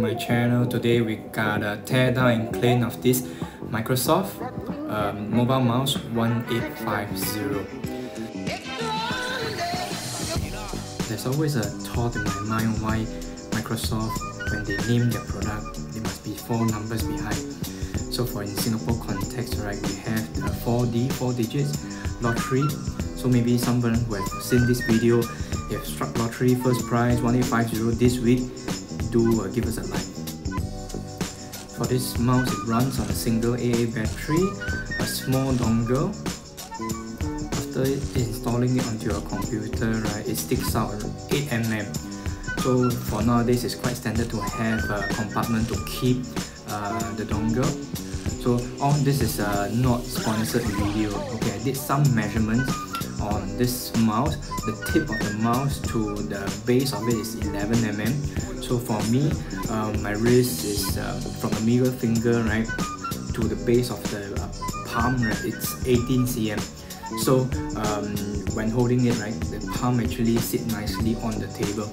my channel. Today we got a teardown and clean of this Microsoft um, mobile mouse 1850. There's always a thought in my mind why Microsoft, when they name their product, there must be four numbers behind. So for in Singapore context, right, we have the 4D, 4 digits, lottery. So maybe someone who has seen this video, if struck lottery first prize 1850 this week, do uh, give us a like. For this mouse, it runs on a single AA battery, a small dongle. After installing it onto your computer, right, it sticks out 8mm. So for nowadays, it's quite standard to have a compartment to keep uh, the dongle. So all this is a not sponsored video. Okay, I did some measurements on this mouse. The tip of the mouse to the base of it is 11 mm so for me um, my wrist is uh, from the middle finger right to the base of the uh, palm right it's 18 cm so um, when holding it right the palm actually sit nicely on the table.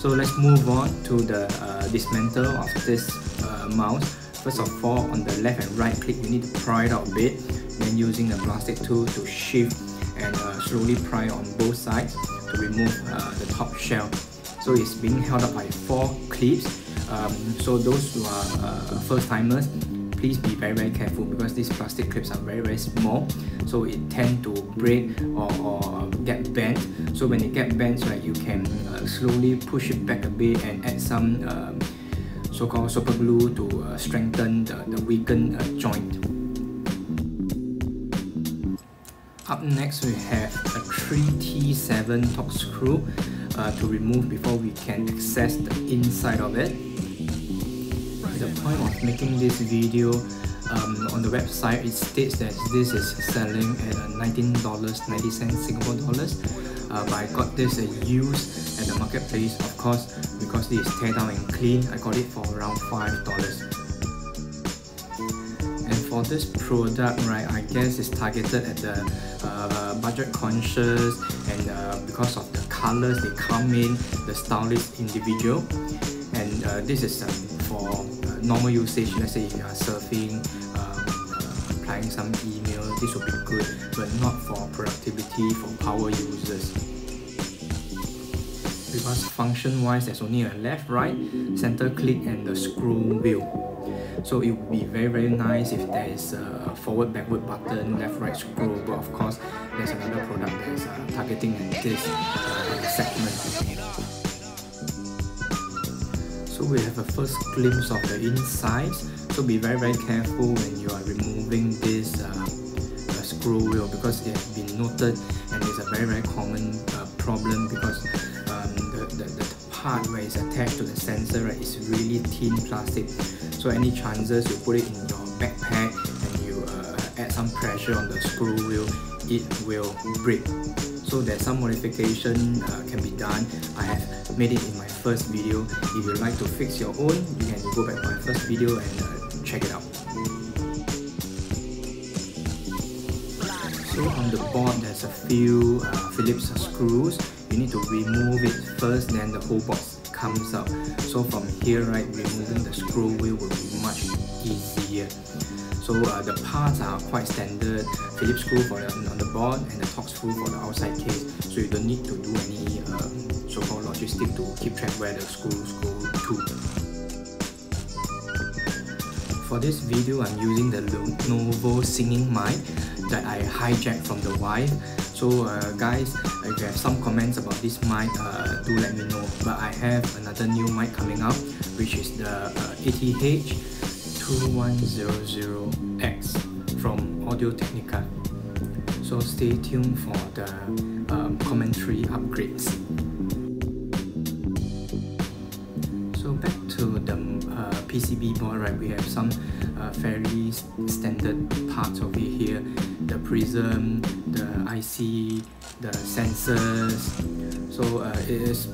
So let's move on to the uh, dismantle of this uh, mouse. First of all on the left and right click you need to pry it out a bit then using the plastic tool to shift and uh, slowly pry on both sides to remove uh, the top shell so it's being held up by four clips. Um, so those who are uh, first timers please be very very careful because these plastic clips are very very small. So it tend to break or, or get bent. So when it get bent right you can uh, slowly push it back a bit and add some um, so-called super glue to uh, strengthen the, the weakened uh, joint. Up next we have a 3T7 Torx screw uh, to remove before we can access the inside of it. The point of making this video um, on the website it states that this is selling at $19.90 Singapore dollars uh, but I got this uh, used at the marketplace of course because this is tear down and clean I got it for around $5 and for this product right I guess it's targeted at the uh, budget conscious and uh, because of the colors they come in, the stylish individual. And uh, this is um, for uh, normal usage, let's say if you are surfing, uh, applying some email, this would be good, but not for productivity, for power users. Because function-wise, there's only a left, right, center click and the screw wheel. So it would be very very nice if there is a forward backward button, left right scroll, but of course there's another product that is uh, targeting this uh, segment. So we have a first glimpse of the inside. So be very very careful when you are removing this uh, screw wheel because it has been noted and it's a very very common uh, problem because the, the, the part where it's attached to the sensor right, is really thin plastic. So any chances you put it in your backpack and you uh, add some pressure on the screw wheel it will break. So there's some modification uh, can be done. I have made it in my first video. If you like to fix your own you can go back to my first video and uh, check it out. So on the board there's a few uh, Phillips screws you need to remove it first then the whole box comes out. So from here right removing the screw wheel will be much easier. So uh, the parts are quite standard. Phillips screw for the, on the board and the Torx screw for the outside case. So you don't need to do any um, so-called logistic to keep track where the screws go to. For this video I'm using the Lenovo singing mic that I hijacked from the wife so uh, guys if you have some comments about this mic uh, do let me know. But I have another new mic coming up which is the uh, ATH 2100X from Audio Technica. So stay tuned for the um, commentary upgrades. So back to the uh, PCB board right? We have some uh, fairly standard parts it here. The prism the IC the sensors. So uh, it is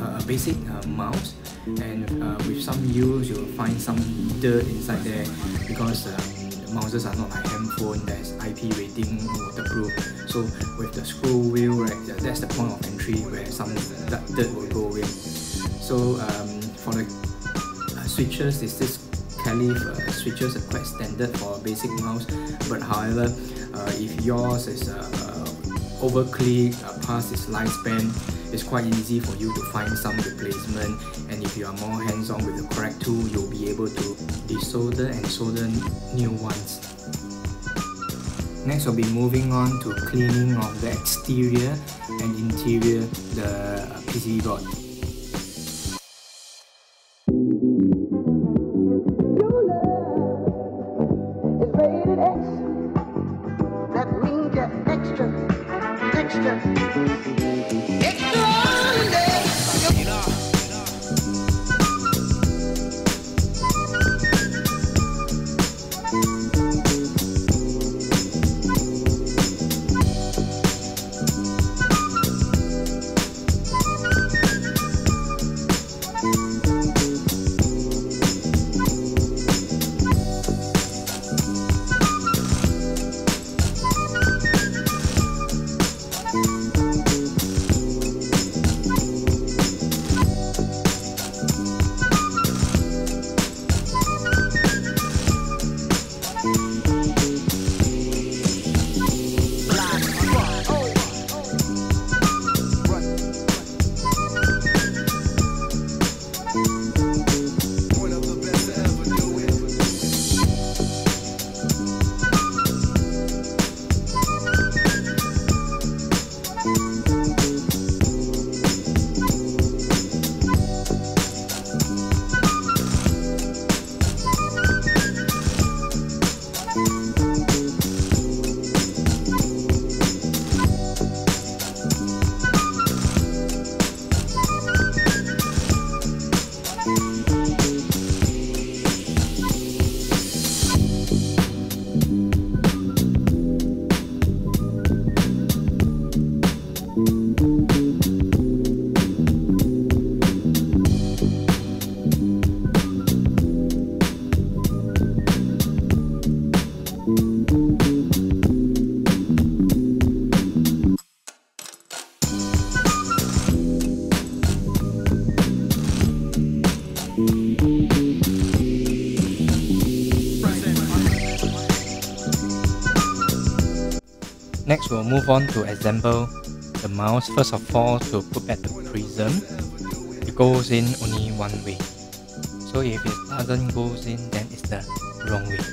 a basic uh, mouse. And uh, with some use you'll find some dirt inside there because um, mouses are not like handphone there's IP rating waterproof. So with the scroll wheel right that's the point of entry where some dirt will go away so um, for the switches is this Calif uh, switches are quite standard for a basic mouse. But however uh, if yours is uh, uh over click uh, past its lifespan it's quite easy for you to find some replacement. And if you are more hands-on with the correct tool you'll be able to desolder and solder new ones. Next we'll be moving on to cleaning of the exterior and interior the PCB board. Next, we'll move on to assemble the mouse. First of all, to put back the prism, it goes in only one way. So if it doesn't go in, then it's the wrong way.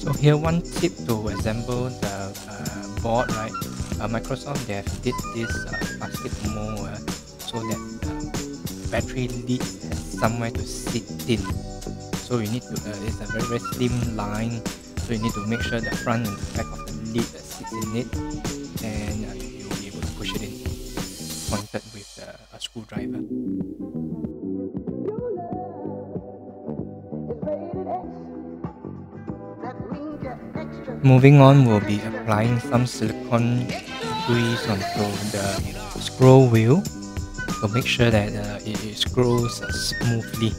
So here one tip to assemble the uh, board, right? Uh, Microsoft they have did this uh, uh, so that the battery lead has somewhere to sit in so you need to uh, it's a very very slim line. So you need to make sure the front and the back of the lid uh, sits in it. And uh, you'll be able to push it in pointed with uh, a screwdriver. Moving on, we'll be applying some silicone grease onto the scroll wheel. To make sure that uh, it, it scrolls smoothly.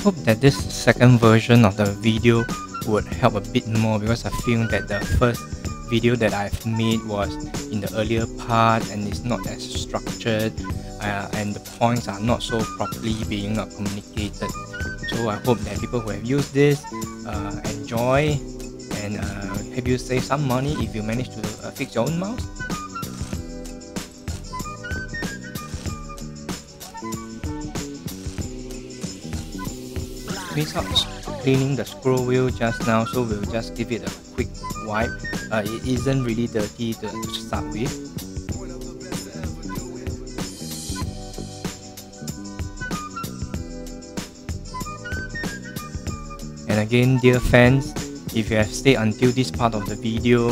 Hope that this second version of the video would help a bit more because I feel that the first video that I've made was in the earlier part and it's not as structured uh, and the points are not so properly being uh, communicated. So I hope that people who have used this uh, enjoy and uh, help you save some money if you manage to uh, fix your own mouse. Miss out cleaning the scroll wheel just now so we'll just give it a quick wipe. Uh, it isn't really dirty to, to start with and again dear fans if you have stayed until this part of the video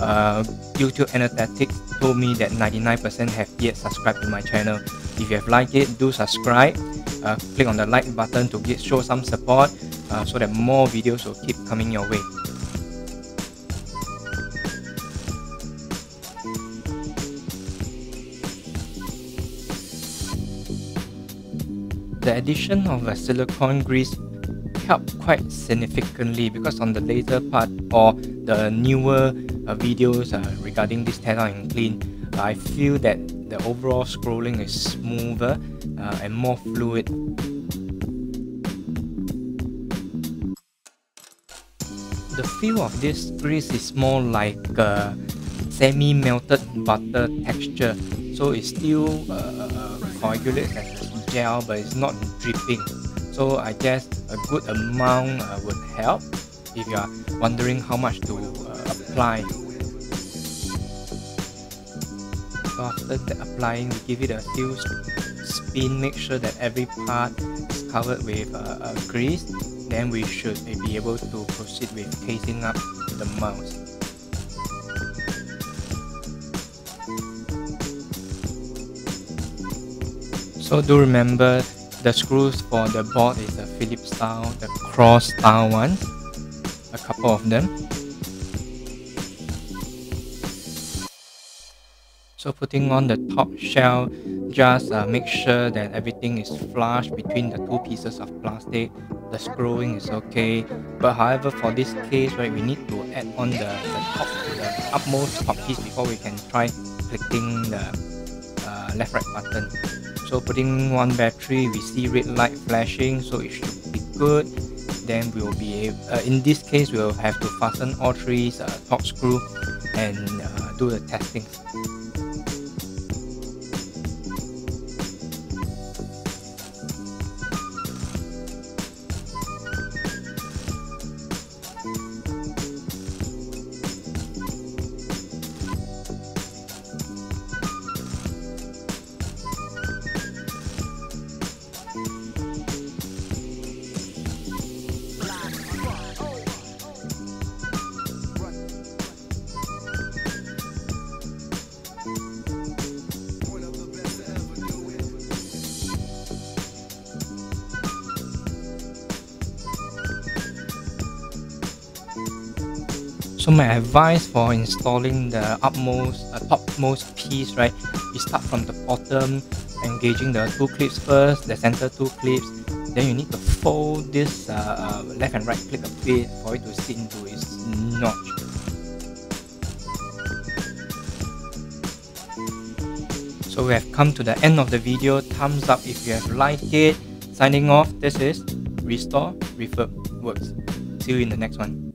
uh, YouTube Analytics told me that 99% have yet subscribed to my channel. If you have liked it do subscribe uh, click on the like button to get show some support uh, so that more videos will keep coming your way. The addition of a silicone grease helped quite significantly because on the later part or the newer uh, videos uh, regarding this tear and clean I feel that the overall scrolling is smoother uh, and more fluid. The feel of this grease is more like a semi-melted butter texture so it still uh, coagulates as gel but it's not dripping so I guess a good amount uh, would help if you are wondering how much to uh, apply so after applying we give it a few spin make sure that every part is covered with uh, grease. Then we should be able to proceed with casing up the mouse so do remember the screws for the board is the Phillips style, the cross style ones, a couple of them. So putting on the top shell, just uh, make sure that everything is flush between the two pieces of plastic. The screwing is okay, but however for this case, right, we need to add on the, the top, the upmost top piece before we can try clicking the uh, left right button. So putting one battery we see red light flashing so it should be good. Then we will be able, uh, in this case we'll have to fasten all three uh, top screw and uh, do the testing So my advice for installing the upmost, uh, topmost piece, right, you start from the bottom, engaging the two clips first, the center two clips, then you need to fold this uh, uh, left and right clip a bit for it to sit into its notch. So we have come to the end of the video. Thumbs up if you have liked it. Signing off, this is Restore Refurb Werks. See you in the next one.